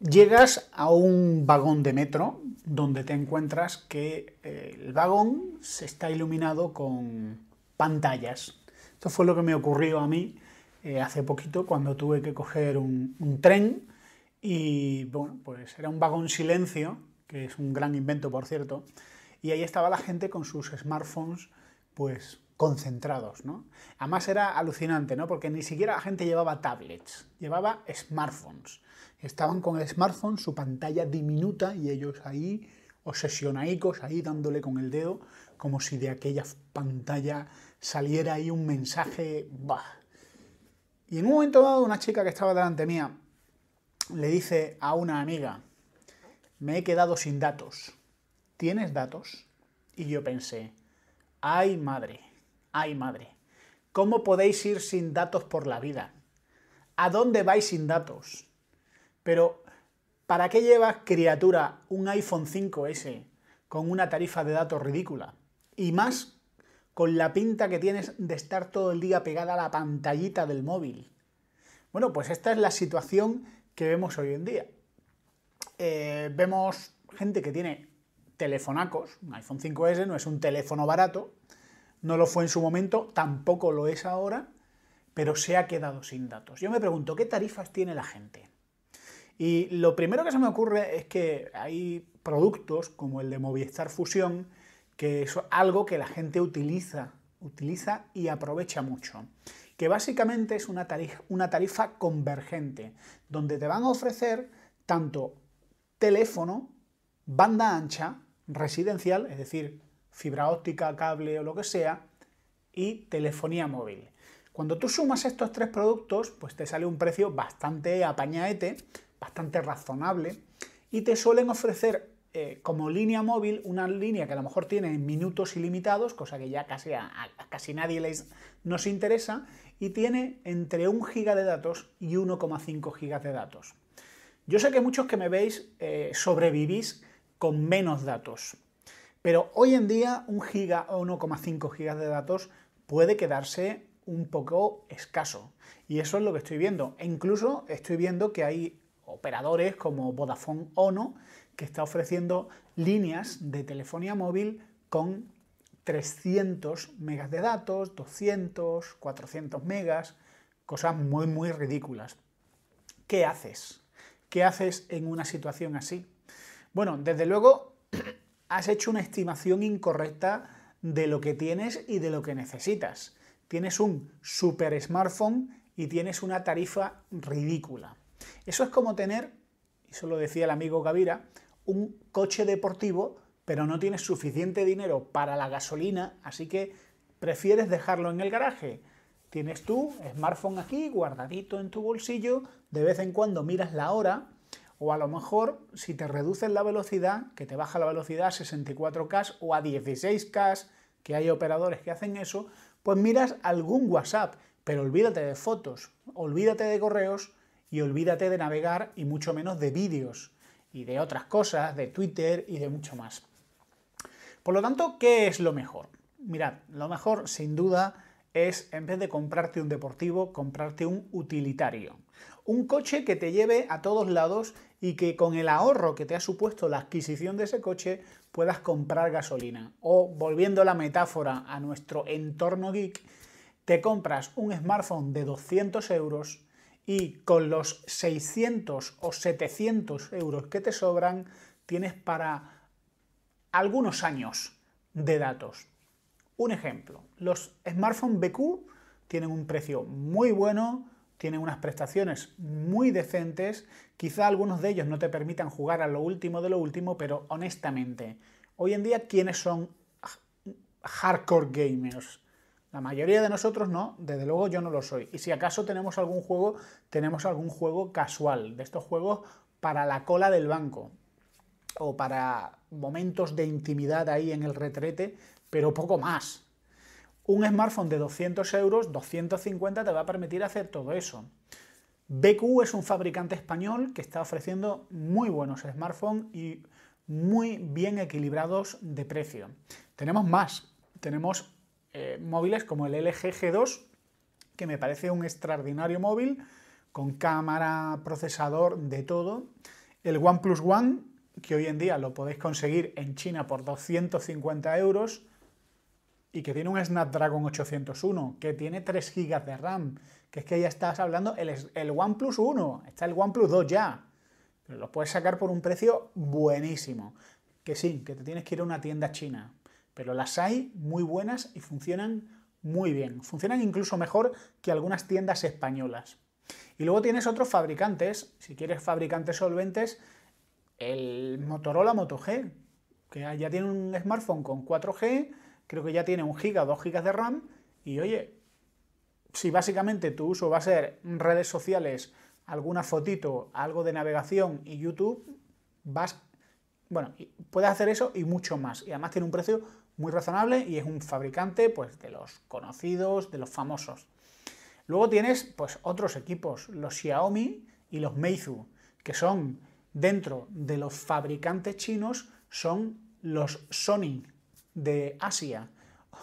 Llegas a un vagón de metro donde te encuentras que eh, el vagón se está iluminado con pantallas. Esto fue lo que me ocurrió a mí eh, hace poquito cuando tuve que coger un, un, tren y bueno, pues era un vagón silencio, que es un gran invento por cierto, y ahí estaba la gente con sus smartphones pues concentrados, ¿no? Además era alucinante, ¿no? Porque ni siquiera la gente llevaba tablets, llevaba smartphones. Estaban con el smartphone, su pantalla diminuta y ellos ahí obsesionaicos, ahí dándole con el dedo, como si de aquella pantalla saliera ahí un mensaje, bah. Y en un momento dado una chica que estaba delante mía le dice a una amiga, me he quedado sin datos, ¿tienes datos? Y yo pensé, ay madre, Ay, madre, ¿cómo podéis ir sin datos por la vida? ¿A dónde vais sin datos? Pero, ¿para qué llevas, criatura, un iPhone 5S con una tarifa de datos ridícula? Y más con la pinta que tienes de estar todo el día pegada a la pantallita del móvil. Bueno, pues esta es la situación que vemos hoy en día. Eh, vemos gente que tiene telefonacos, un iPhone 5S no es un teléfono barato, no lo fue en su momento, tampoco lo es ahora, pero se ha quedado sin datos. Yo me pregunto, ¿qué tarifas tiene la gente? Y lo primero que se me ocurre es que hay productos como el de Movistar Fusión, que es algo que la gente utiliza, utiliza y aprovecha mucho. Que básicamente es una tarifa, una tarifa convergente, donde te van a ofrecer tanto teléfono, banda ancha, residencial, es decir, fibra óptica, cable o lo que sea, y telefonía móvil. Cuando tú sumas estos tres productos, pues te sale un precio bastante apañaete, bastante razonable, y te suelen ofrecer eh, como línea móvil una línea que a lo mejor tiene minutos ilimitados, cosa que ya casi a, casi nadie les, nos interesa, y tiene entre 1 giga de datos y 1,5 gigas de datos. Yo sé que muchos que me veis eh, sobrevivís con menos datos, pero hoy en día un giga o 1,5 gigas de datos puede quedarse un poco escaso. Y eso es lo que estoy viendo. E incluso estoy viendo que hay operadores como Vodafone Ono que está ofreciendo líneas de telefonía móvil con 300 megas de datos, 200, 400 megas, cosas muy, muy ridículas. ¿Qué haces? ¿Qué haces en una situación así? Bueno, desde luego has hecho una estimación incorrecta de lo que tienes y de lo que necesitas. Tienes un super smartphone y tienes una tarifa ridícula. Eso es como tener, y eso lo decía el amigo Gavira, un coche deportivo, pero no tienes suficiente dinero para la gasolina, así que prefieres dejarlo en el garaje. Tienes tu smartphone aquí guardadito en tu bolsillo, de vez en cuando miras la hora o a lo mejor, si te reduces la velocidad, que te baja la velocidad a 64K o a 16K, que hay operadores que hacen eso, pues miras algún WhatsApp, pero olvídate de fotos, olvídate de correos y olvídate de navegar y mucho menos de vídeos y de otras cosas, de Twitter y de mucho más. Por lo tanto, ¿qué es lo mejor? Mirad, lo mejor sin duda es, en vez de comprarte un deportivo, comprarte un utilitario. Un coche que te lleve a todos lados y que con el ahorro que te ha supuesto la adquisición de ese coche puedas comprar gasolina. O volviendo la metáfora a nuestro entorno geek, te compras un smartphone de 200 euros y con los 600 o 700 euros que te sobran tienes para algunos años de datos. Un ejemplo, los smartphones BQ tienen un precio muy bueno, tienen unas prestaciones muy decentes, quizá algunos de ellos no te permitan jugar a lo último de lo último, pero honestamente, hoy en día, ¿quiénes son hardcore gamers? La mayoría de nosotros no, desde luego yo no lo soy. Y si acaso tenemos algún juego, tenemos algún juego casual, de estos juegos para la cola del banco o para momentos de intimidad ahí en el retrete, pero poco más. Un smartphone de 200 euros, 250 te va a permitir hacer todo eso. BQ es un fabricante español que está ofreciendo muy buenos smartphones y muy bien equilibrados de precio. Tenemos más, tenemos eh, móviles como el LG G2, que me parece un extraordinario móvil, con cámara, procesador, de todo, el OnePlus One, que hoy en día lo podéis conseguir en China por 250 euros y que tiene un Snapdragon 801, que tiene 3 GB de RAM, que es que ya estás hablando el, el OnePlus 1, está el OnePlus 2 ya, pero lo puedes sacar por un precio buenísimo. Que sí, que te tienes que ir a una tienda china, pero las hay muy buenas y funcionan muy bien. Funcionan incluso mejor que algunas tiendas españolas. Y luego tienes otros fabricantes, si quieres fabricantes solventes, el Motorola Moto G, que ya tiene un smartphone con 4G, creo que ya tiene un giga 2 gigas de RAM, y oye, si básicamente tu uso va a ser redes sociales, alguna fotito, algo de navegación y YouTube, vas, bueno, puedes hacer eso y mucho más. Y además tiene un precio muy razonable y es un fabricante pues, de los conocidos, de los famosos. Luego tienes pues, otros equipos, los Xiaomi y los Meizu, que son dentro de los fabricantes chinos, son los Sony de Asia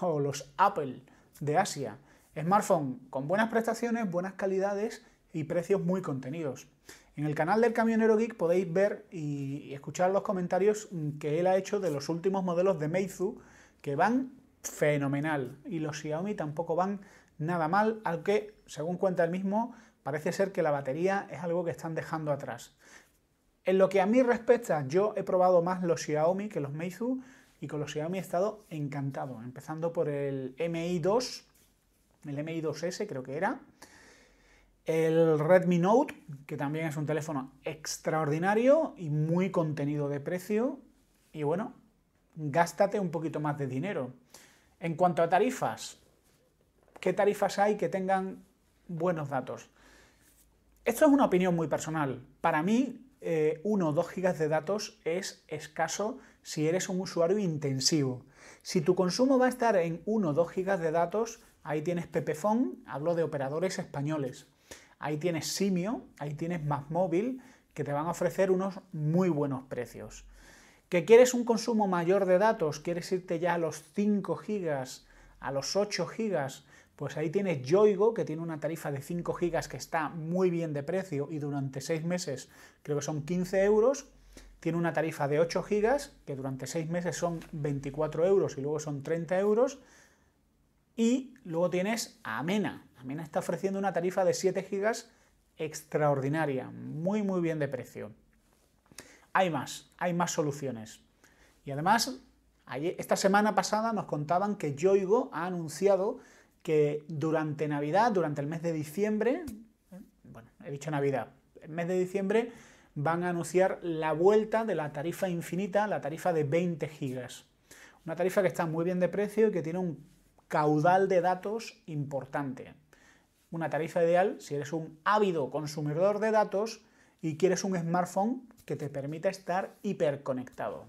o los Apple de Asia. Smartphone con buenas prestaciones, buenas calidades y precios muy contenidos. En el canal del Camionero Geek podéis ver y escuchar los comentarios que él ha hecho de los últimos modelos de Meizu que van fenomenal y los Xiaomi tampoco van nada mal, aunque según cuenta él mismo parece ser que la batería es algo que están dejando atrás. En lo que a mí respecta, yo he probado más los Xiaomi que los Meizu y con los Xiaomi he estado encantado, empezando por el Mi 2, el Mi 2S creo que era, el Redmi Note, que también es un teléfono extraordinario y muy contenido de precio, y bueno, gástate un poquito más de dinero. En cuanto a tarifas, ¿qué tarifas hay que tengan buenos datos? Esto es una opinión muy personal. Para mí, 1 eh, o 2 gigas de datos es escaso si eres un usuario intensivo. Si tu consumo va a estar en 1 o 2 gigas de datos, ahí tienes Pepefon, hablo de operadores españoles. Ahí tienes Simio, ahí tienes Más Móvil, que te van a ofrecer unos muy buenos precios. ¿Que quieres un consumo mayor de datos? ¿Quieres irte ya a los 5 gigas, a los 8 gigas? Pues ahí tienes Yoigo, que tiene una tarifa de 5 gigas que está muy bien de precio y durante 6 meses creo que son 15 euros. Tiene una tarifa de 8 gigas, que durante 6 meses son 24 euros y luego son 30 euros. Y luego tienes Amena. Amena está ofreciendo una tarifa de 7 gigas extraordinaria, muy muy bien de precio hay más, hay más soluciones. Y además, esta semana pasada nos contaban que Yoigo ha anunciado que durante Navidad, durante el mes de diciembre, bueno, he dicho Navidad, el mes de diciembre van a anunciar la vuelta de la tarifa infinita, la tarifa de 20 gigas. Una tarifa que está muy bien de precio y que tiene un caudal de datos importante. Una tarifa ideal si eres un ávido consumidor de datos y quieres un smartphone que te permita estar hiperconectado,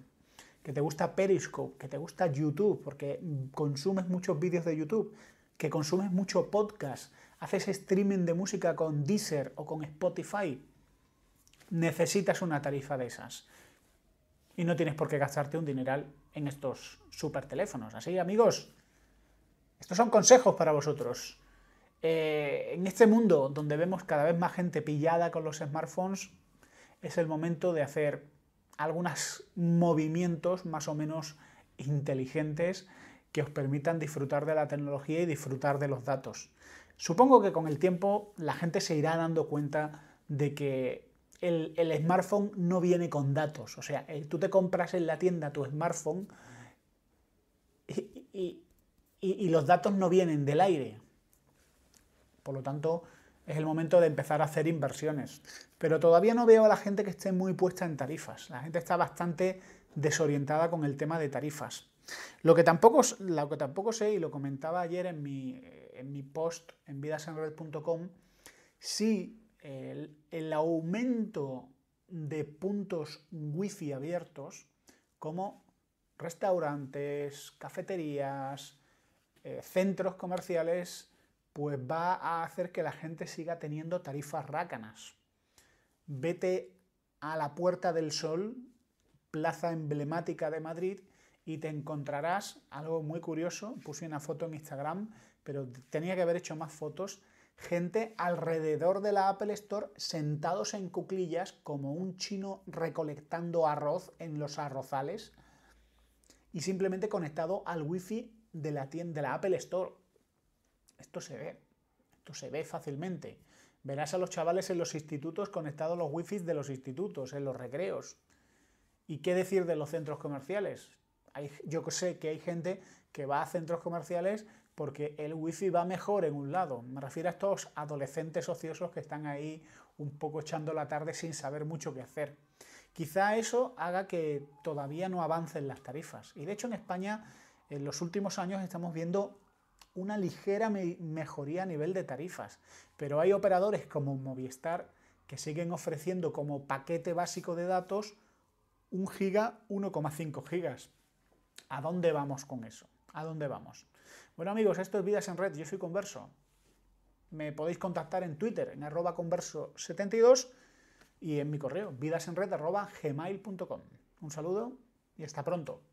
que te gusta Periscope, que te gusta YouTube, porque consumes muchos vídeos de YouTube, que consumes mucho podcast, haces streaming de música con Deezer o con Spotify, necesitas una tarifa de esas. Y no tienes por qué gastarte un dineral en estos super teléfonos. Así, amigos, estos son consejos para vosotros. Eh, en este mundo donde vemos cada vez más gente pillada con los smartphones, es el momento de hacer algunos movimientos más o menos inteligentes que os permitan disfrutar de la tecnología y disfrutar de los datos. Supongo que con el tiempo la gente se irá dando cuenta de que el, smartphone no viene con datos. O sea, tú te compras en la tienda tu smartphone y los datos no vienen del aire. Por lo tanto, es el momento de empezar a hacer inversiones. Pero todavía no veo a la gente que esté muy puesta en tarifas. La gente está bastante desorientada con el tema de tarifas. Lo que tampoco, lo que tampoco sé, y lo comentaba ayer en mi, en mi post en vidasenred.com, si el, aumento de puntos wifi abiertos, como restaurantes, cafeterías, eh, centros comerciales, pues va a hacer que la gente siga teniendo tarifas rácanas. Vete a la Puerta del Sol, plaza emblemática de Madrid, y te encontrarás algo muy curioso. Puse una foto en Instagram, pero tenía que haber hecho más fotos. Gente alrededor de la Apple Store sentados en cuclillas como un chino recolectando arroz en los arrozales y simplemente conectado al wifi de la tienda de la Apple Store. Esto se ve, esto se ve fácilmente. Verás a los chavales en los institutos conectados a los wifi de los institutos, en los recreos. ¿Y qué decir de los centros comerciales? yo sé que hay gente que va a centros comerciales porque el wifi va mejor en un lado. Me refiero a estos adolescentes ociosos que están ahí un poco echando la tarde sin saber mucho qué hacer. Quizá eso haga que todavía no avancen las tarifas. Y de hecho en España en los últimos años estamos viendo una ligera mejoría a nivel de tarifas. Pero hay operadores como Movistar que siguen ofreciendo como paquete básico de datos 1 giga, 1,5 gigas. ¿A dónde vamos con eso? ¿A dónde vamos? Bueno amigos, esto es Vidas en Red, yo soy Converso. Me podéis contactar en Twitter, en arroba converso72 y en mi correo, vidasenred.gmail.com. Un saludo y hasta pronto.